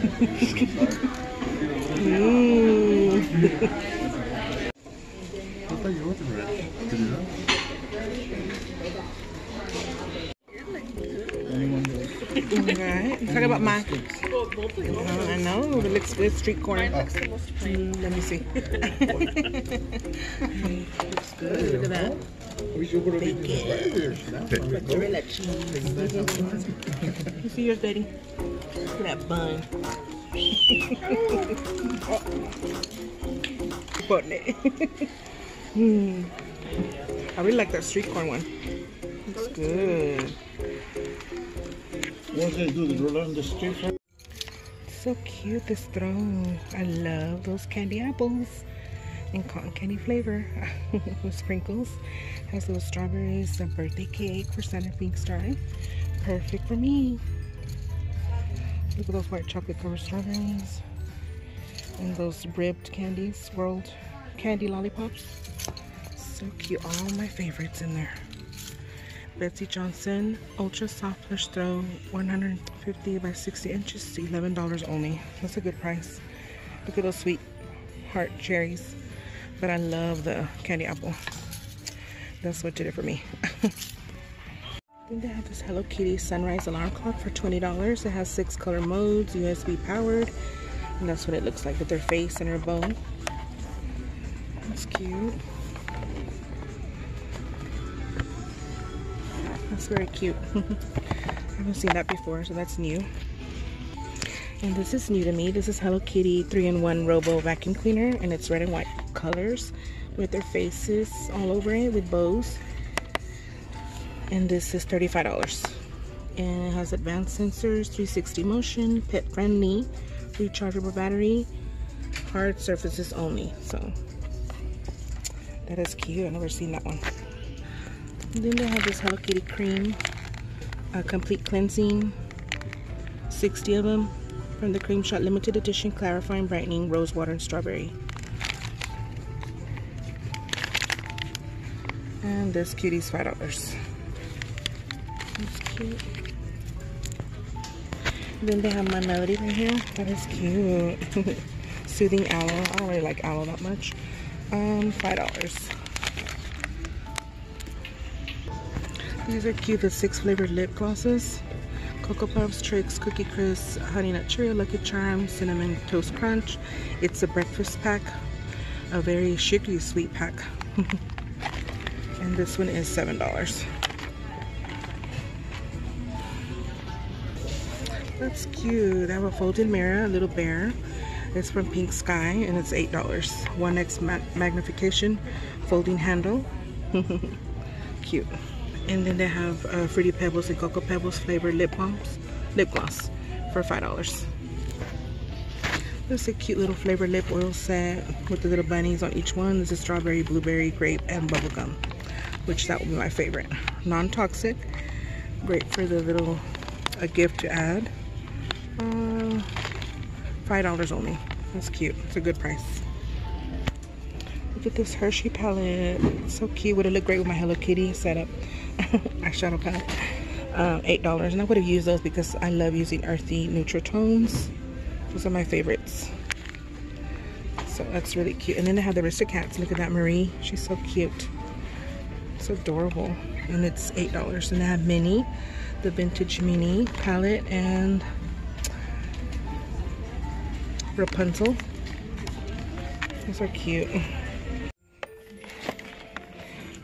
Mmm. I thought you wasn't ready. Did you know? Alright. Talk about my. Uh, I know. It looks good. Street corner. Mm, let me see. looks good. Look at that. We should put it in the. Mozzarella cheese. you see yours, Daddy? At that bun. Putting it. Hmm. I really like that street corn one. Looks good. What they do? They roll on the street? So cute, this throne. I love those candy apples in cotton candy flavor with sprinkles. Has little strawberries, a birthday cake for Sandra Pink Star. Perfect for me. Look at those white chocolate covered strawberries. And those ribbed candies, swirled candy lollipops. So cute. All my favorites in there. Betsey Johnson Ultra Soft Plush Throw 150 by 60 inches, $11 only. That's a good price. Look at those sweet heart cherries. But I love the candy apple. That's what did it for me. they have this Hello Kitty Sunrise Alarm Clock for $20. It has six color modes, USB powered. And that's what it looks like with her face and her bow. That's cute. That's very cute. I haven't seen that before, so that's new. And this is new to me. This is Hello Kitty 3-in-1 Robo Vacuum Cleaner, and it's red and white colors with their faces all over it with bows. And this is $35. And it has advanced sensors, 360 motion, pet friendly, rechargeable battery, hard surfaces only. So that is cute. I've never seen that one. And then they have this Hello Kitty cream, a complete cleansing, 60 of them from the Cream Shot limited edition clarifying brightening rose water and strawberry. And this cuttie's five dollars. Cute. Then they have my melody right here. That is cute. Soothing aloe. I don't really like aloe that much. Um, five dollars. These are cute, the six flavored lip glosses. Cocoa Puffs, Trix, Cookie Crisp, Honey Nut Cheerio, Lucky Charm, Cinnamon Toast Crunch. It's a breakfast pack, a very sugary sweet pack. and this one is $7. That's cute. I have a folded mirror, a little bear. It's from Pink Sky and it's $8. 1x ma magnification, folding handle. cute. And then they have uh, Fruity Pebbles and Cocoa Pebbles flavored lip balms, lip gloss for $5. This is a cute little flavored lip oil set with the little bunnies on each one. This is strawberry, blueberry, grape, and bubblegum, which that will be my favorite. Non-toxic, great for the little, a gift to add. Uh, $5 only. That's cute. It's a good price. Look at this Hershey palette. It's so cute. Would it look great with my Hello Kitty setup? eyeshadow palette. Um, $8. And I would have used those because I love using earthy neutral tones. Those are my favorites. So that's really cute. And then they have the Aristocats. Look at that Marie. She's so cute. So adorable. And it's $8. And they have mini, the vintage mini palette, and Rapunzel. These are cute.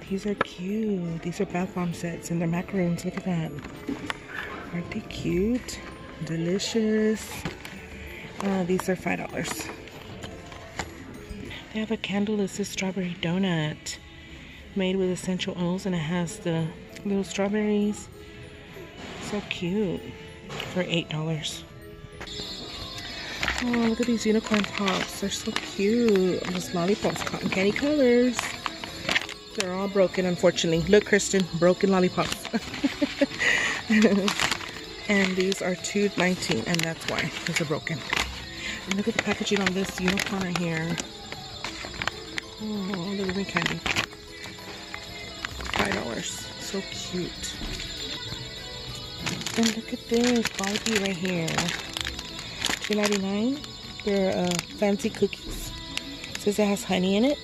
These are cute. These are bath bomb sets and they're macaroons. Look at that. Aren't they cute? Delicious. Uh, these are $5. They have a candle that says strawberry donut made with essential oils and it has the little strawberries. So cute for $8. Oh, look at these unicorn pops. They're so cute. Those lollipops, cotton candy colors. They're all broken, unfortunately. Look, Kristen, broken lollipops. and these are $2.19, and that's why, they're broken. And look at the packaging on this unicorn right here. Oh, the ribbon candy. $5. So cute. And look at this Barbie right here. $2.99. They're uh, fancy cookies. It says it has honey in it.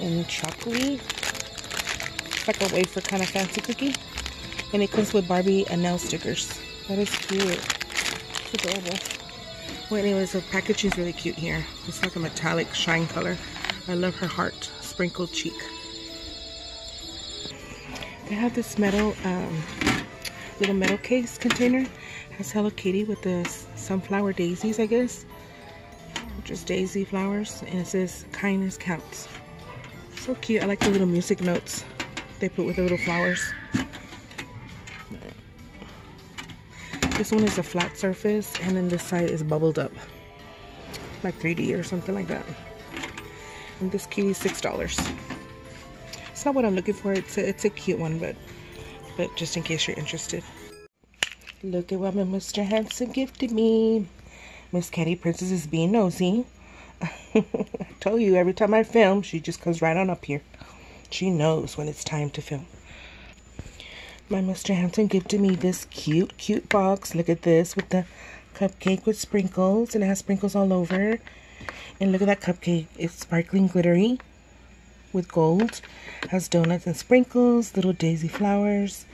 And chocolate. It's like a wafer kind of fancy cookie. And it comes with Barbie and nail stickers. That is cute. It's adorable. Well, anyways, the packaging is really cute here. It's like a metallic shine color. I love her heart sprinkled cheek. They have this metal, um, little metal case container. Has Hello Kitty with the sunflower daisies, I guess. Just daisy flowers. And it says, kindness counts. So cute. I like the little music notes they put with the little flowers. This one is a flat surface and then this side is bubbled up. Like 3D or something like that. And this kitty is $6. It's not what I'm looking for. It's a, it's a cute one, but but just in case you're interested. Look at what my Mr. Handsome gifted me. Miss Candy Princess is being nosy. I told you every time I film, she just comes right on up here. She knows when it's time to film. My Mr. Handsome gifted me this cute, cute box. Look at this with the cupcake with sprinkles. And it has sprinkles all over. And look at that cupcake. It's sparkling glittery with gold. Has donuts and sprinkles, little daisy flowers.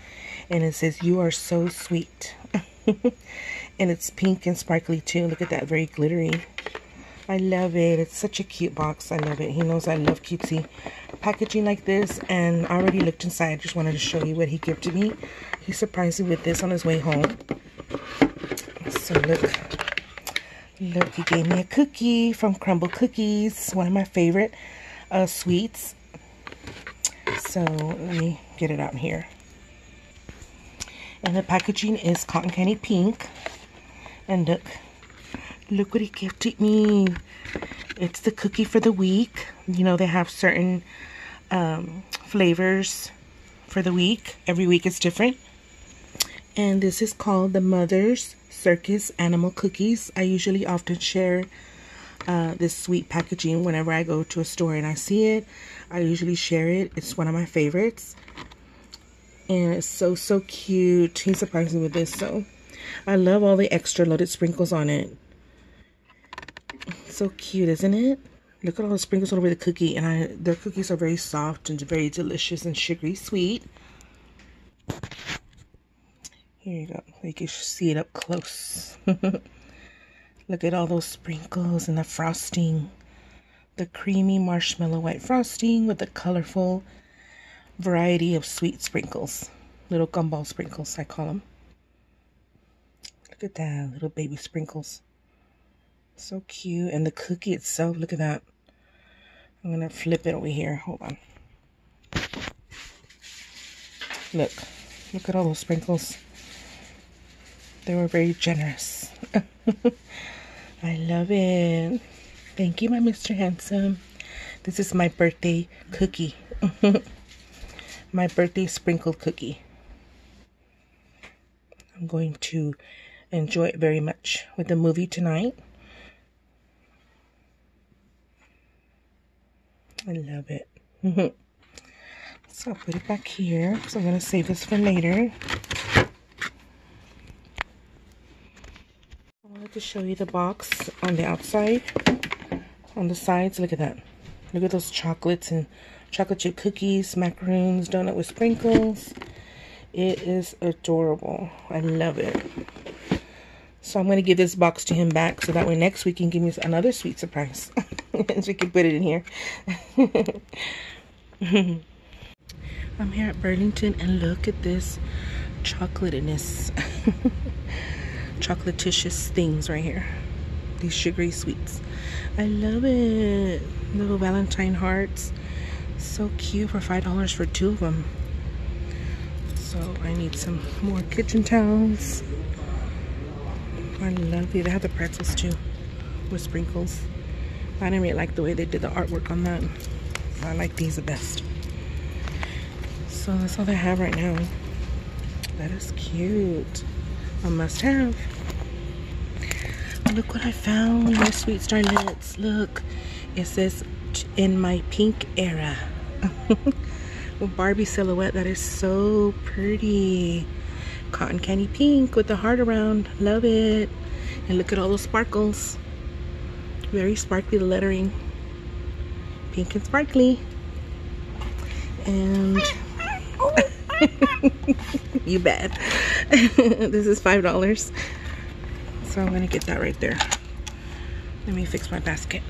And it says, you are so sweet. and it's pink and sparkly too. Look at that, very glittery. I love it. It's such a cute box. I love it. He knows I love cutesy packaging like this. And I already looked inside. I just wanted to show you what he gifted me. He surprised me with this on his way home. So look. Look, he gave me a cookie from Crumbl Cookies. One of my favorite uh, sweets. So let me get it out here. And the packaging is cotton candy pink. And look, look what he gifted me. It's the cookie for the week. You know, they have certain um, flavors for the week. Every week is different. And this is called the Mother's Circus Animal Cookies. I usually often share uh, this sweet packaging whenever I go to a store and I see it. I usually share it. It's one of my favorites. And it's so, so cute. He surprised me with this. So I love all the extra loaded sprinkles on it. So cute, isn't it? Look at all the sprinkles all over the cookie. And I, their cookies are very soft and very delicious and sugary sweet. Here you go. You can see it up close. Look at all those sprinkles and the frosting. The creamy marshmallow white frosting with the colorful variety of sweet sprinkles. Little gumball sprinkles, I call them. Look at that, little baby sprinkles. So cute. And the cookie itself, look at that. I'm going to flip it over here. Hold on. Look. Look at all those sprinkles. They were very generous. I love it. Thank you, my Mr. Handsome. This is my birthday cookie. my birthday sprinkled cookie. I'm going to enjoy it very much with the movie tonight. I love it. so I'll put it back here. So I'm going to save this for later. I wanted to show you the box on the outside. On the sides, look at that. Look at those chocolates and chocolate chip cookies, macaroons, donut with sprinkles. It is adorable. I love it. So I'm going to give this box to him back so that way next week he can give me another sweet surprise. so we can put it in here. I'm here at Burlington and look at this chocolatiness. Chocolaticious things right here. These sugary sweets. I love it. Little Valentine hearts. So cute for $5 for two of them. So I need some more kitchen towels. I love it. They have the pretzels too with sprinkles. I didn't really like the way they did the artwork on that. I like these the best. So that's all they have right now. That is cute. A must have. Look what I found, my sweet starlets. Look, it says in my pink era. Barbie silhouette. That is so pretty. Cotton candy pink with the heart around. Love it. And look at all those sparkles. Very sparkly lettering. Pink and sparkly. And you bet. this is five dollars. So I'm gonna get that right there. Let me fix my basket.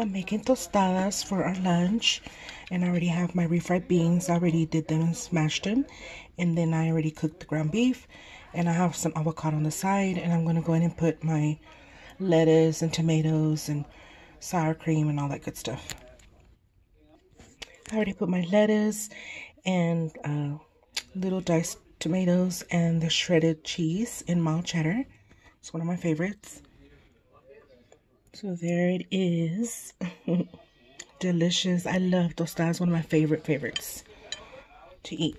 I'm making tostadas for our lunch and I already have my refried beans. I already did them and smashed them. And then I already cooked the ground beef and I have some avocado on the side and I'm gonna go in and put my lettuce and tomatoes and sour cream and all that good stuff. I already put my lettuce and uh, little diced tomatoes and the shredded cheese in mild cheddar. It's one of my favorites. So there it is. Delicious. I love tostadas. One of my favorite favorites to eat.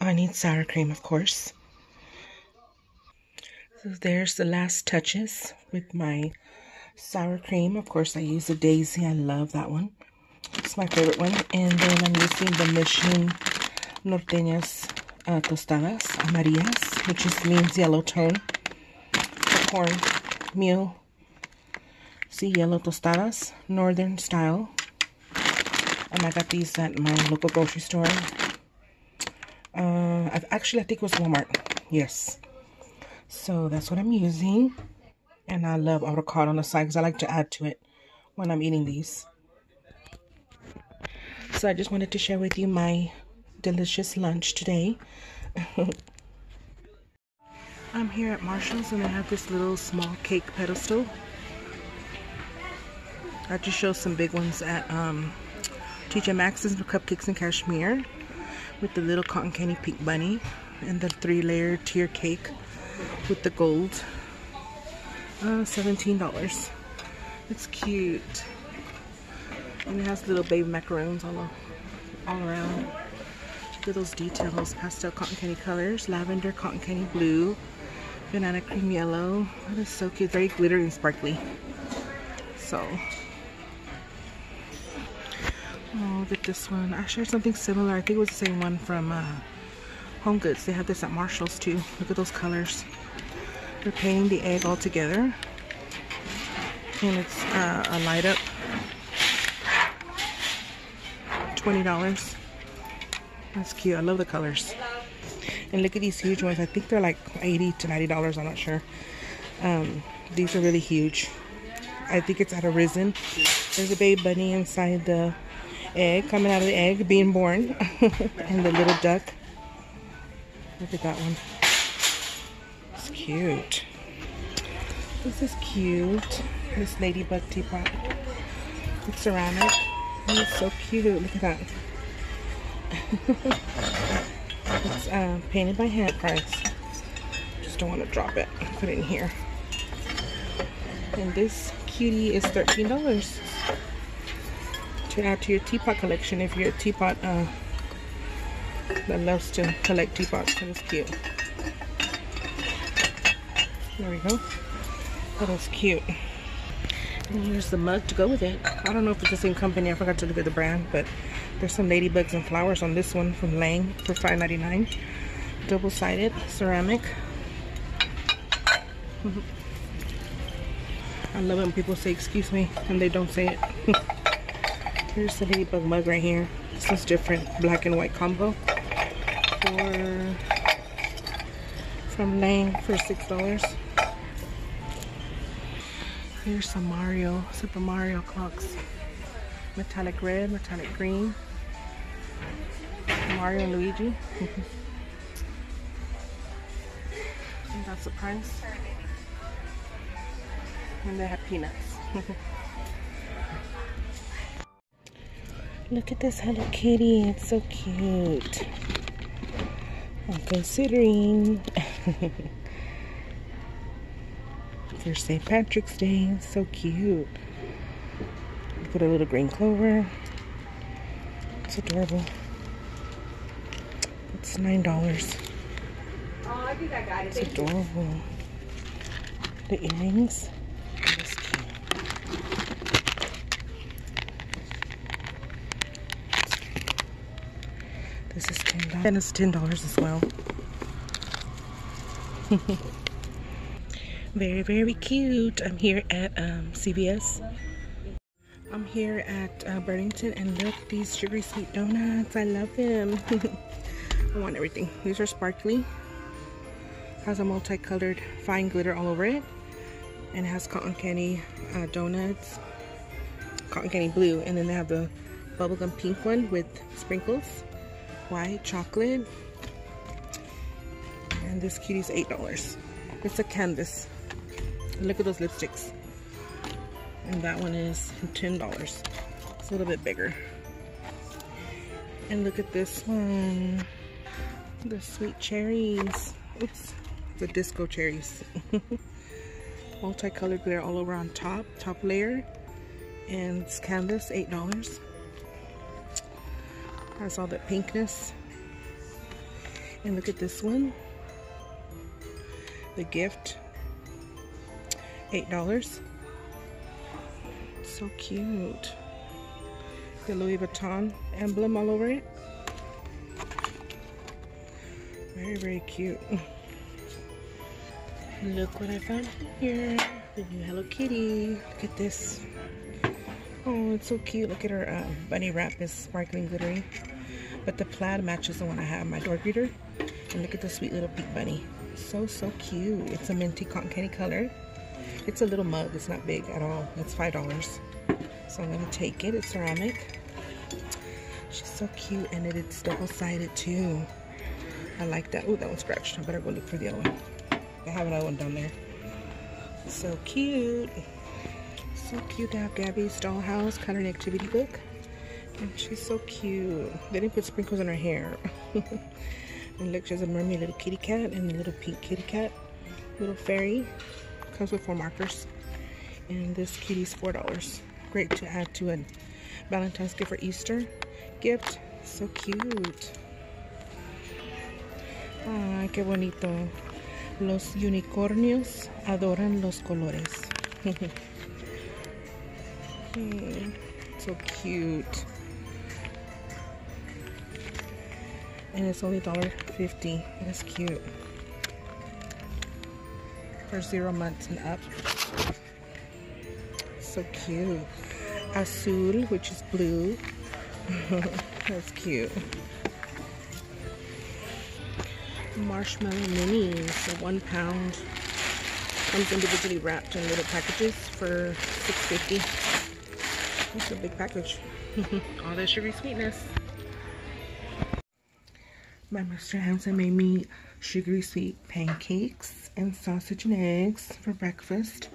I need sour cream, of course. So there's the last touches with my sour cream. Of course, I use the Daisy. I love that one. It's my favorite one. And then I'm using the Mission Norteñas uh, Tostadas Amarillas, which just means yellow tone. Corn meal. See, yellow tostadas, northern style. And I got these at my local grocery store. Uh, I've, actually, I think it was Walmart. Yes. So that's what I'm using. And I love avocado on the side because I like to add to it when I'm eating these. So I just wanted to share with you my delicious lunch today. I'm here at Marshall's and I have this little small cake pedestal. I just showed some big ones at um, TJ Maxx's cupcakes and cashmere with the little cotton candy pink bunny and the three layer tier cake with the gold. Uh, $17. It's cute. And it has little baby macaroons all, all around. Look at those details. Pastel cotton candy colors. Lavender cotton candy blue. Banana cream yellow. That is so cute. Very glittery and sparkly. So. Oh, look at this one. I shared something similar. I think it was the same one from uh, Home Goods. They have this at Marshall's too. Look at those colors. They're painting the egg all together. And it's uh, a light up. $20. That's cute. I love the colors. And look at these huge ones. I think they're like 80 to $90. I'm not sure. Um, these are really huge. I think it's at Arisen. There's a baby bunny inside the egg, coming out of the egg, being born. and the little duck. Look at that one. It's cute. This is cute. This ladybug teapot. It's ceramic. It's so cute. Look at that. it's uh, painted by hand price. Just don't want to drop it. Put it in here. And this cutie is $13 to add to your teapot collection if you're a teapot uh, that loves to collect teapots. That is cute. There we go. That is cute. And here's the mug to go with it. I don't know if it's the same company. I forgot to look at the brand, but there's some ladybugs and flowers on this one from Lang for $5.99. Double-sided ceramic. I love it when people say excuse me and they don't say it. Here's the ladybug mug right here. This is different. Black and white combo. For from Lang for $6. Here's some Mario, Super Mario clocks. Metallic red, metallic green. Mario and Luigi. and that's the price. And they have peanuts. Look at this Hello Kitty. It's so cute. I'm considering. for St. Patrick's Day. It's so cute. Put a little green clover. It's adorable. Nine dollars. Oh, I think I got it. It's adorable. The earrings. That's cute. that. And it's $10 as well. very, very cute. I'm here at um, CVS. I'm here at uh, Burlington and look, these sugary sweet donuts. I love them. I want everything. These are sparkly. Has a multicolored fine glitter all over it. And it has cotton candy uh, donuts. Cotton candy blue. And then they have the bubblegum pink one with sprinkles. White chocolate. And this cutie's $8. It's a canvas. Look at those lipsticks. And that one is $10. It's a little bit bigger. And look at this one. The sweet cherries. Oops. The disco cherries. Multicolored glitter all over on top. Top layer. And it's canvas, $8. Has all that pinkness. And look at this one. The gift. $8. So cute. The Louis Vuitton emblem all over it. Very, very cute. Look what I found here. The new Hello Kitty. Look at this. Oh, it's so cute. Look at her um, bunny wrap is sparkling glittery. But the plaid matches the one I have my door greeter. And look at the sweet little pink bunny. So, so cute. It's a minty cotton candy color. It's a little mug. It's not big at all. It's $5. So I'm going to take it. It's ceramic. She's so cute. And it is double-sided too. I like that. Oh, that one scratched. I better go look for the other one. I have another one down there. So cute. So cute to have Gabby's dollhouse coloring activity book. And she's so cute. They didn't put sprinkles on her hair. and look, she has a mermaid little kitty cat and a little pink kitty cat. Little fairy. Comes with four markers. And this kitty's $4. Great to add to a Valentine's gift or Easter gift. So cute. Ay, qué bonito. Los unicornios adoran los colores. So cute. And it's only $1.50. That's cute. For zero months and up. So cute. Azul, which is blue. That's cute. Marshmallow minis, so one pound. Comes individually wrapped in little packages for $6.50. That's a big package. All that sugary sweetness. My Mr. Handsome made me sugary sweet pancakes and sausage and eggs for breakfast.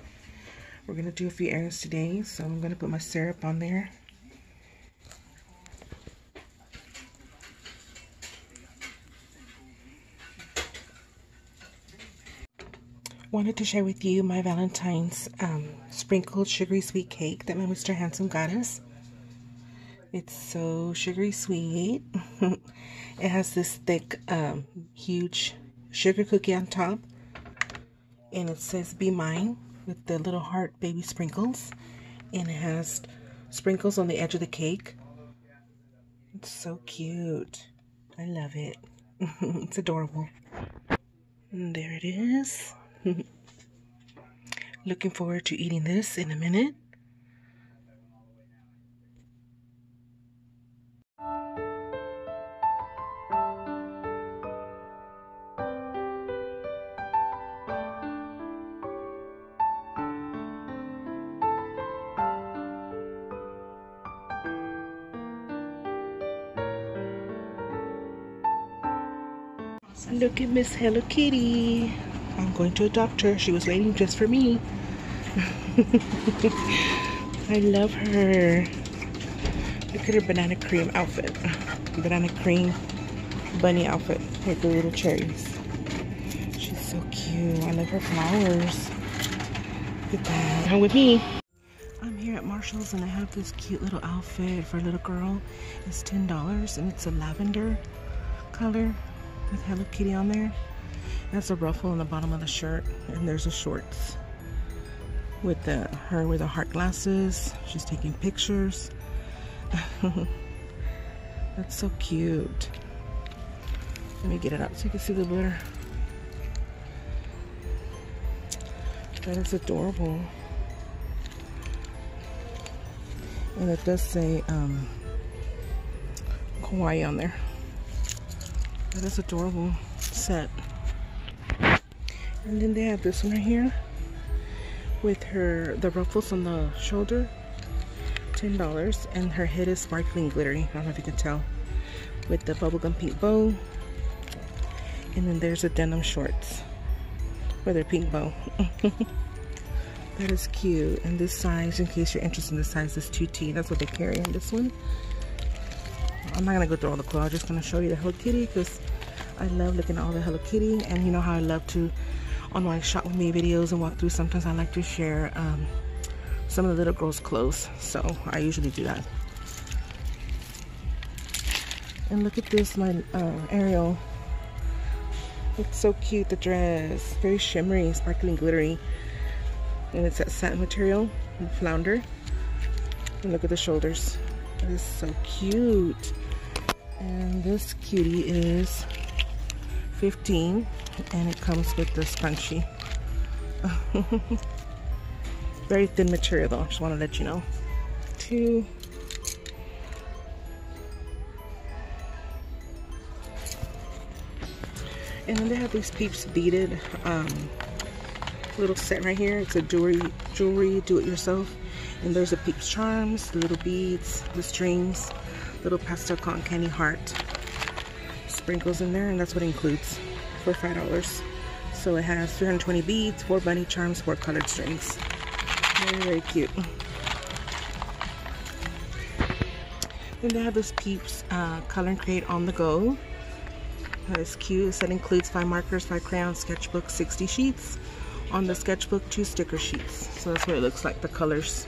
We're going to do a few errands today, so I'm going to put my syrup on there. Wanted to share with you my Valentine's um, sprinkled sugary sweet cake that my Mr. Handsome got us. It's so sugary sweet. it has this thick, um, huge sugar cookie on top. And it says, be mine, with the little heart baby sprinkles. And it has sprinkles on the edge of the cake. It's so cute. I love it. it's adorable. And there it is. Looking forward to eating this in a minute. Look at Miss Hello Kitty. I'm going to adopt her. She was waiting just for me. I love her. Look at her banana cream outfit. Banana cream bunny outfit with the little cherries. She's so cute. I love her flowers. Look at that. Come with me. I'm here at Marshall's and I have this cute little outfit for a little girl. It's $10 and it's a lavender color with Hello Kitty on there. That's a ruffle on the bottom of the shirt, and there's the shorts with the her with the heart glasses. She's taking pictures. That's so cute. Let me get it up so you can see the glitter. That is adorable. And it does say um, Hawaii on there. That is adorable set. And then they have this one right here with her the ruffles on the shoulder. Ten dollars and her head is sparkling glittery. I don't know if you can tell. With the bubblegum pink bow. And then there's the denim shorts with a pink bow. that is cute. And this size, in case you're interested in the size, is 2T. That's what they carry in this one. I'm not gonna go through all the clothes. I'm just gonna show you the Hello Kitty because I love looking at all the Hello Kitty. And you know how I love to, on my shop with me videos and walk through, sometimes I like to share um, some of the little girls' clothes. So I usually do that. And look at this, my uh, Ariel it's so cute, the dress. Very shimmery, sparkling, glittery. And it's that satin material, flounder. And look at the shoulders. It is so cute. And this cutie is 15 and it comes with the scrunchie. Very thin material though, just want to let you know. Two And then they have these Peeps beaded um, little set right here. It's a jewelry, jewelry do-it-yourself. And there's the Peeps charms, the little beads, the strings, little pastel cotton candy heart sprinkles in there. And that's what includes for $5. So it has 320 beads, four bunny charms, four colored strings. Very, very cute. Then they have this Peeps uh, Color Create on the go. That is cute. That includes five markers, five crayons, sketchbook, 60 sheets. On the sketchbook, two sticker sheets. So that's what it looks like, the colors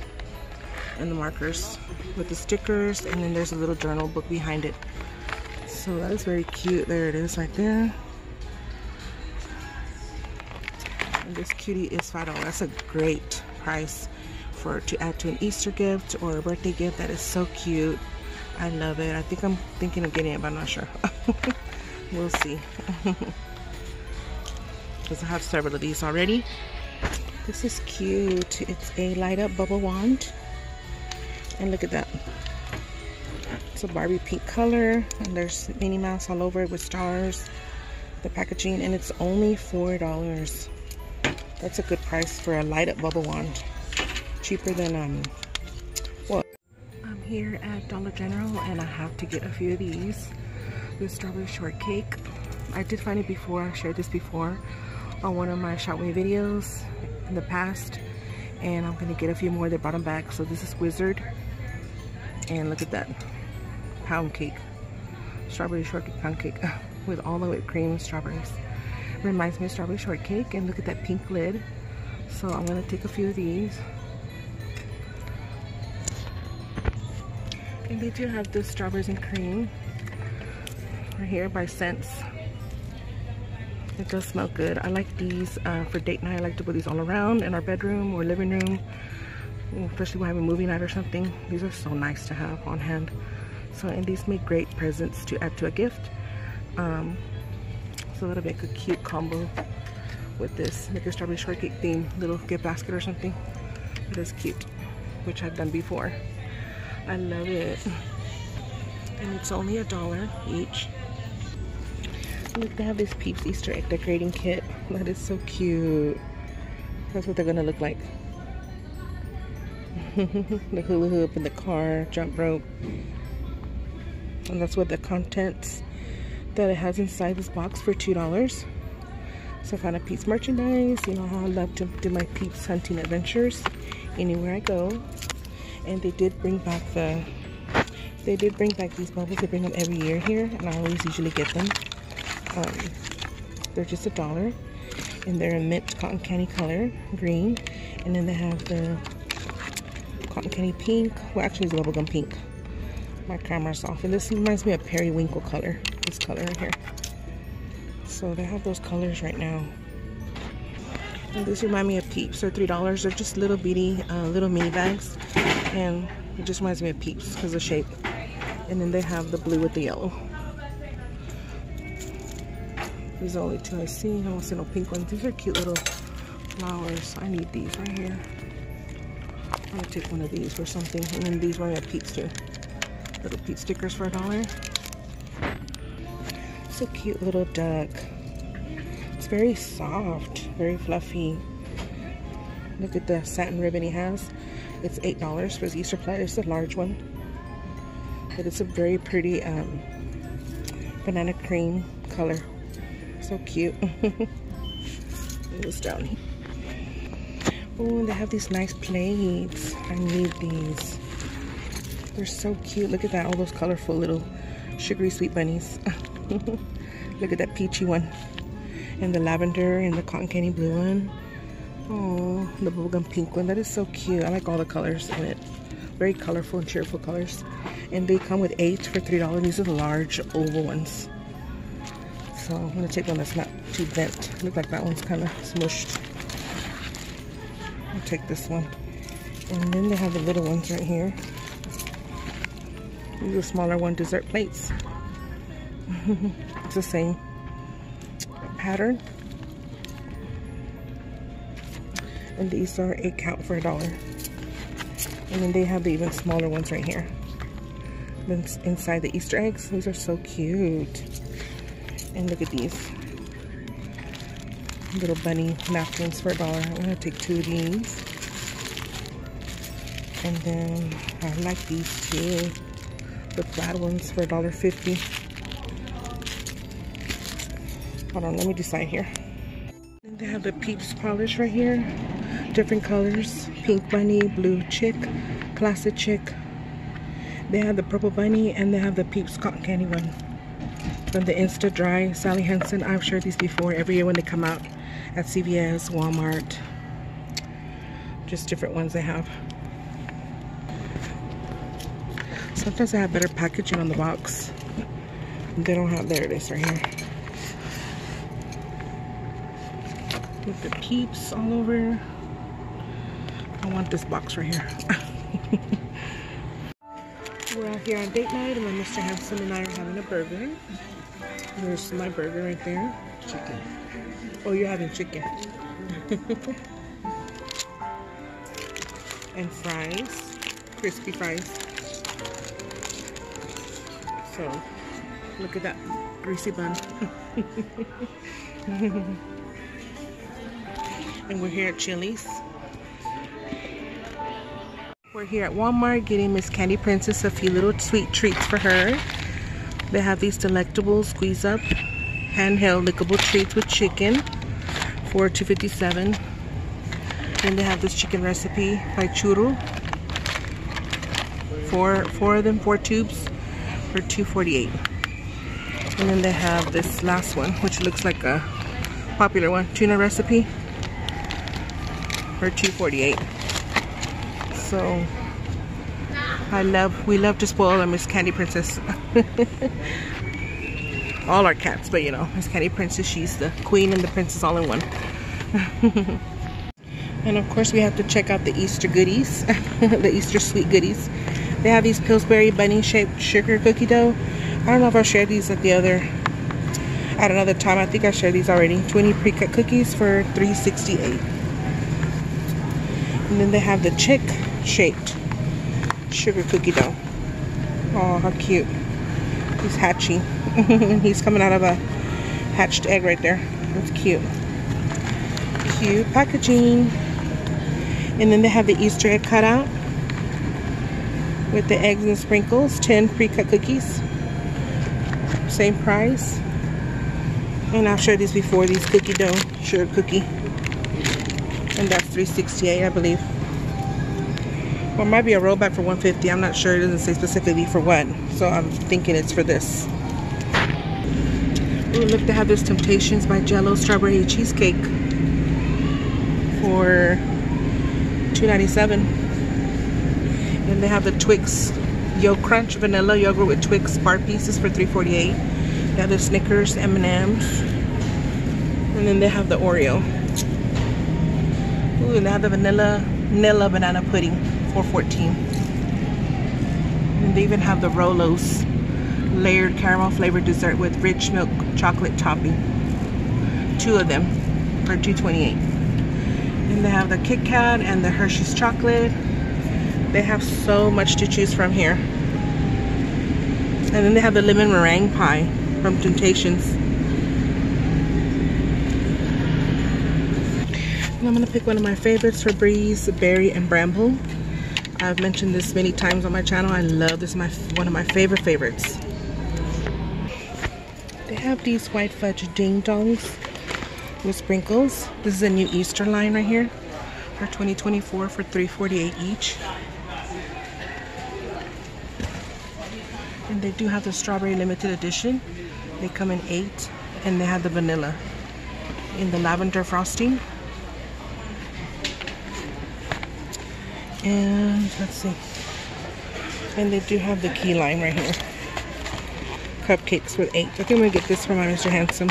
and the markers with the stickers. And then there's a little journal book behind it. So that is very cute. There it is right there. And this cutie is $5. That's a great price for to add to an Easter gift or a birthday gift. That is so cute. I love it. I think I'm thinking of getting it, but I'm not sure. we'll see because I have several of these already this is cute it's a light up bubble wand and look at that a Barbie pink color and there's Minnie Mouse all over it with stars the packaging and it's only four dollars that's a good price for a light up bubble wand cheaper than um what I'm here at Dollar General and I have to get a few of these the strawberry shortcake. I did find it before, I shared this before on one of my shop with videos in the past. And I'm gonna get a few more, they brought them back. So this is Wizard. And look at that, pound cake. Strawberry shortcake pound cake with all the whipped cream and strawberries. Reminds me of strawberry shortcake and look at that pink lid. So I'm gonna take a few of these. And they do have the strawberries and cream right here by Scents. It does smell good. I like these uh, for date night. I like to put these all around in our bedroom or living room, especially when I have a movie night or something. These are so nice to have on hand. So, and these make great presents to add to a gift. Um, so that'll make a cute combo with this. Make a strawberry shortcake theme little gift basket or something. It is cute, which I've done before. I love it. And it's only a dollar each. Look, they have this Peeps Easter egg decorating kit. That is so cute. That's what they're gonna look like. the hula hoop in the car, jump rope. And that's what the contents that it has inside this box for $2. So I found a Peeps merchandise. You know how I love to do my Peeps hunting adventures anywhere I go. And they did bring back the, they did bring back these bubbles. They bring them every year here. And I always usually get them. Um, they're just a dollar. And they're a mint cotton candy color, green. And then they have the cotton candy pink. Well, actually, it's bubblegum pink. My camera's off. And this reminds me of periwinkle color. This color right here. So they have those colors right now. And these remind me of Peeps. They're $3. They're just little bitty, uh, little mini bags. And it just reminds me of Peeps because of shape. And then they have the blue with the yellow. These are only two I see. I don't see no pink ones. These are cute little flowers. I need these right here. I'm gonna take one of these for something. And then these one have peeps too. Little peep stickers for a dollar. It's a cute little duck. It's very soft, very fluffy. Look at the satin ribbon he has. It's $8 for his Easter plaid. It's a large one. But it's a very pretty um, banana cream color. So cute. It's down here. Oh, they have these nice plates. I need these. They're so cute. Look at that. All those colorful little sugary sweet bunnies. Look at that peachy one. And the lavender and the cotton candy blue one. Oh, the bubblegum pink one. That is so cute. I like all the colors in it. Very colorful and cheerful colors. And they come with eight for $3. These are the large oval ones. So I'm gonna take one that's not too bent. Look like that one's kind of smushed. I'll take this one. And then they have the little ones right here. Are smaller one dessert plates. it's the same pattern. And these are eight count for a dollar. And then they have the even smaller ones right here. Then inside the Easter eggs. These are so cute. And look at these. Little bunny napkins for a dollar. I'm gonna take two of these. And then I like these too. The flat ones for a dollar fifty. Hold on, let me decide here. And they have the Peeps polish right here. Different colors. Pink bunny, blue chick, classic chick. They have the purple bunny and they have the Peeps cotton candy one from the Insta-Dri Sally Hansen. I've shared these before every year when they come out at CVS, Walmart. Just different ones they have. Sometimes they have better packaging on the box. They don't have, there it is right here. With the peeps all over. I want this box right here. We're out here on date night and my Mr. Handsome and I are having a burger. There's my burger right there. Chicken. Oh, you're having chicken. and fries. Crispy fries. So, look at that greasy bun. and we're here at Chili's. We're here at Walmart getting Miss Candy Princess a few little sweet treats for her. They have these delectable squeeze up handheld lickable treats with chicken for 257 Then they have this chicken recipe by Churu. Four, four of them, four tubes for 248 And then they have this last one, which looks like a popular one, tuna recipe for 248 So I love, we love to spoil our Miss Candy Princess. all our cats, but you know, Miss Candy Princess, she's the queen and the princess all in one. and of course we have to check out the Easter goodies, the Easter sweet goodies. They have these Pillsbury bunny shaped sugar cookie dough. I don't know if I'll share these at the other, at another time. I think I shared these already. 20 pre-cut cookies for 368 And then they have the chick shaped sugar cookie dough. Oh, how cute. He's hatching. He's coming out of a hatched egg right there. That's cute. Cute packaging. And then they have the Easter egg cutout with the eggs and sprinkles. 10 pre-cut cookies. Same price. And I've shared these before, these cookie dough, sugar cookie. And that's 368 I believe. Or it might be a rollback for 150 I'm not sure. It doesn't say specifically for what. So I'm thinking it's for this. Ooh, look, to have this Temptations by Jell-O Strawberry Cheesecake for 2.97. And they have the Twix Yo Crunch Vanilla Yogurt with Twix bar pieces for 3.48. They have the Snickers M&Ms. And then they have the Oreo. Ooh, and they have the vanilla vanilla banana pudding 414 and they even have the Rolos layered caramel flavored dessert with rich milk chocolate topping two of them for 228 and they have the Kit Kat and the Hershey's chocolate they have so much to choose from here. And then they have the lemon meringue pie from Temptations. And I'm gonna pick one of my favorites Febreze berry and bramble. I've mentioned this many times on my channel. I love this my one of my favorite favorites. They have these white fudge ding dongs with sprinkles. This is a new Easter line right here for 2024 for 348 each. They do have the strawberry limited edition. They come in eight and they have the vanilla in the lavender frosting. And let's see. And they do have the key lime right here. Cupcakes with eight. I think I'm gonna get this for my Mr. Handsome.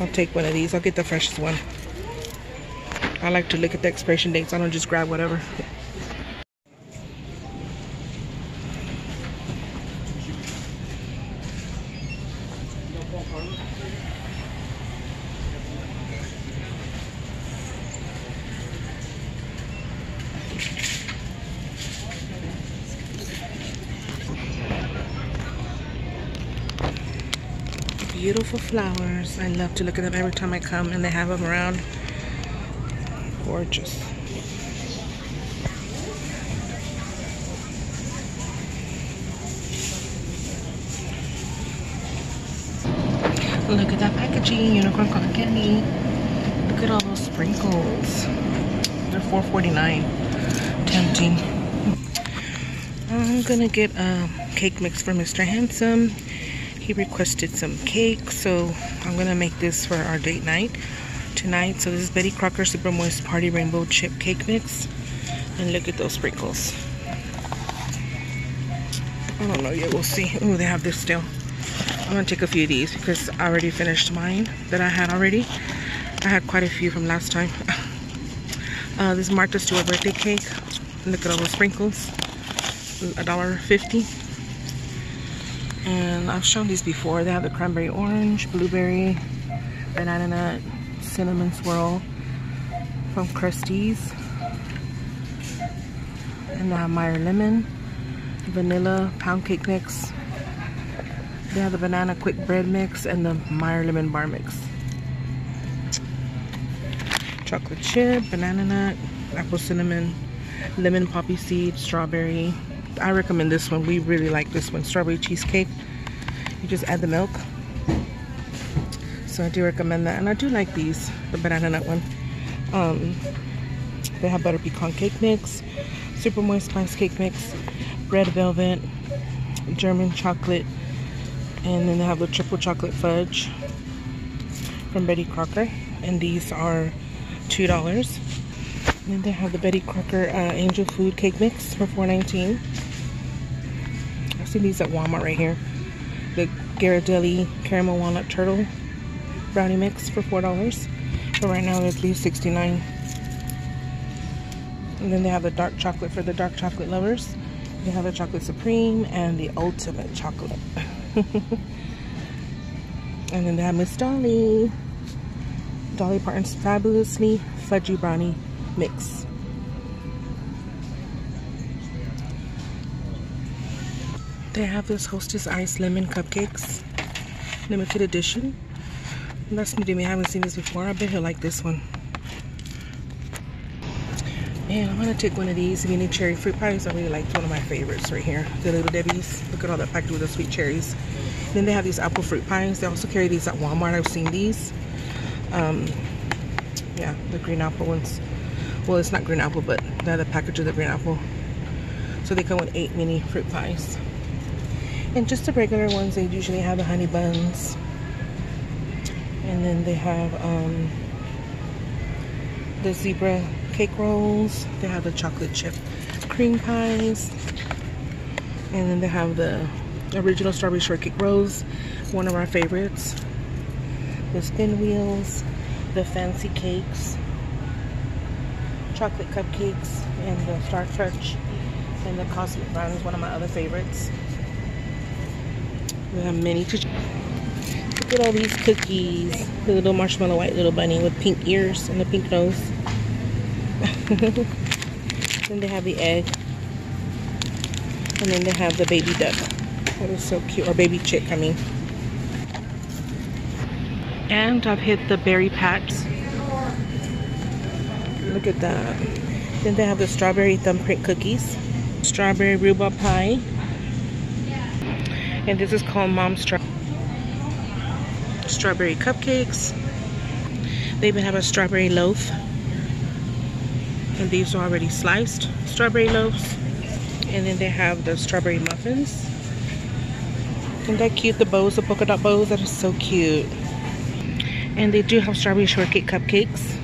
I'll take one of these. I'll get the freshest one. I like to look at the expiration dates. I don't just grab whatever. Beautiful flowers. I love to look at them every time I come and they have them around. Gorgeous. Look at that packaging, unicorn cotton candy. Look at all those sprinkles. They're $4.49. Tempting. I'm gonna get a cake mix for Mr. Handsome he requested some cake so I'm gonna make this for our date night tonight so this is Betty Crocker Super Moist Party Rainbow Chip Cake Mix and look at those sprinkles I don't know yet we'll see oh they have this still I'm gonna take a few of these because I already finished mine that I had already I had quite a few from last time uh, this is Martha Stewart birthday cake look at all those sprinkles a dollar fifty and I've shown these before. They have the cranberry orange, blueberry, banana nut, cinnamon swirl from Krusteaz. And they have Meyer lemon, vanilla pound cake mix. They have the banana quick bread mix and the Meyer lemon bar mix. Chocolate chip, banana nut, apple cinnamon, lemon poppy seed, strawberry, I recommend this one. We really like this one. Strawberry cheesecake. You just add the milk. So I do recommend that. And I do like these, the banana nut one. Um, they have butter pecan cake mix, super moist spice cake mix, red velvet, German chocolate, and then they have the triple chocolate fudge from Betty Crocker. And these are $2. And then they have the Betty Crocker uh, Angel Food Cake Mix for $4.19 see these at Walmart right here. The Ghirardelli Caramel Walnut Turtle Brownie Mix for $4. But right now they're $3.69. And then they have the dark chocolate for the dark chocolate lovers. They have the chocolate supreme and the ultimate chocolate. and then they have Miss Dolly. Dolly Parton's Fabulously Fudgy Brownie Mix. They have this Hostess Ice Lemon Cupcakes. Limited edition. That's new to me. I haven't seen this before. I bet he'll like this one. And I'm to take one of these mini cherry fruit pies. I really like one of my favorites right here. The Little Debbie's. Look at all that packed with the sweet cherries. Then they have these apple fruit pies. They also carry these at Walmart. I've seen these. Um, yeah, the green apple ones. Well, it's not green apple, but they're the package of the green apple. So they come with eight mini fruit pies. And just the regular ones, they usually have the honey buns. And then they have um, the zebra cake rolls. They have the chocolate chip cream pies. And then they have the original strawberry shortcake rolls, one of our favorites. The spin wheels, the fancy cakes, chocolate cupcakes, and the Star Crunch, and the cosmic brownies, one of my other favorites. We have to Look at all these cookies. The little marshmallow white little bunny with pink ears and a pink nose. then they have the egg. And then they have the baby duck. That is so cute. Or baby chick, I mean. And I've hit the berry patch. Look at that. Then they have the strawberry thumbprint cookies. Strawberry rhubarb pie. And this is called Mom's Straw strawberry cupcakes. They even have a strawberry loaf. And these are already sliced strawberry loaves. And then they have the strawberry muffins. Isn't that cute? The bows, the polka dot bows, that is so cute. And they do have strawberry shortcake cupcakes.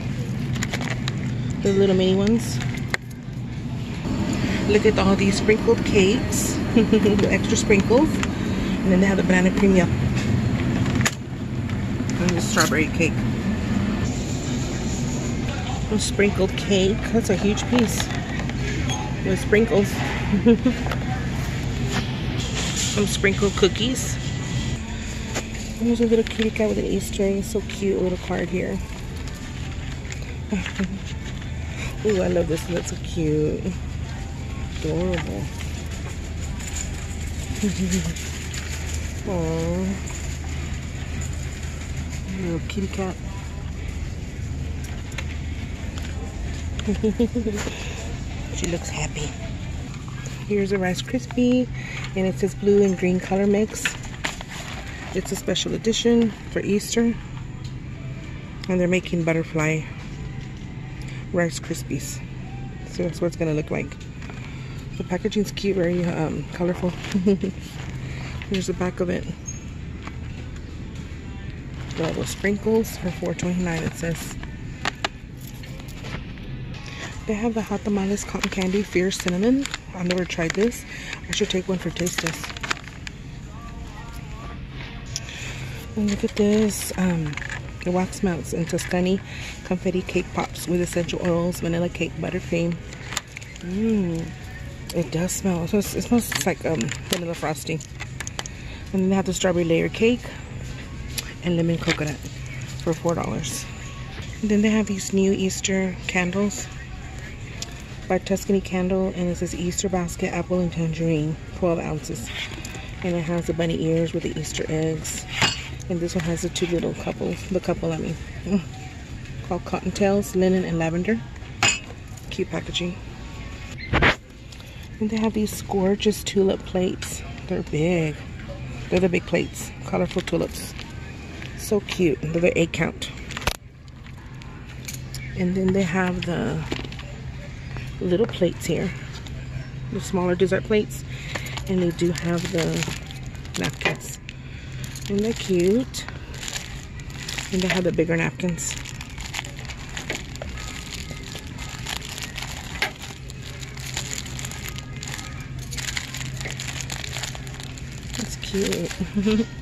The little mini ones. Look at all these sprinkled cakes. the extra sprinkles. And then they have the banana cream. And the strawberry cake. A sprinkled cake. That's a huge piece. With sprinkles. Some sprinkled cookies. There's a little kitty cat with an Easter egg. So cute. A little card here. Ooh, I love this. That's so cute. Adorable. Aww. Little kitty cat. she looks happy. Here's a Rice Krispie, and it says blue and green color mix. It's a special edition for Easter. And they're making butterfly Rice Krispies. So that's what it's gonna look like. The packaging's cute, very um, colorful. Here's the back of it. Got sprinkles for $4.29 it says. They have the hot tamales cotton candy fierce cinnamon. I've never tried this. I should take one for taste test. And look at this. Um, the wax melts into Tuscany confetti cake pops with essential oils, vanilla cake, buttercream. Mmm. It does smell. Smells, it smells like um, vanilla frosting. And then they have the strawberry layer cake and lemon coconut for $4. And then they have these new Easter candles by Tuscany Candle. And it says Easter basket, apple and tangerine, 12 ounces. And it has the bunny ears with the Easter eggs. And this one has the two little couples, the couple I mean, called Cottontails, linen and lavender. Cute packaging. And they have these gorgeous tulip plates. They're big. They're the big plates. Colorful tulips. So cute. They're the eight count. And then they have the little plates here. The smaller dessert plates. And they do have the napkins. And they're cute. And they have the bigger napkins. That's cute.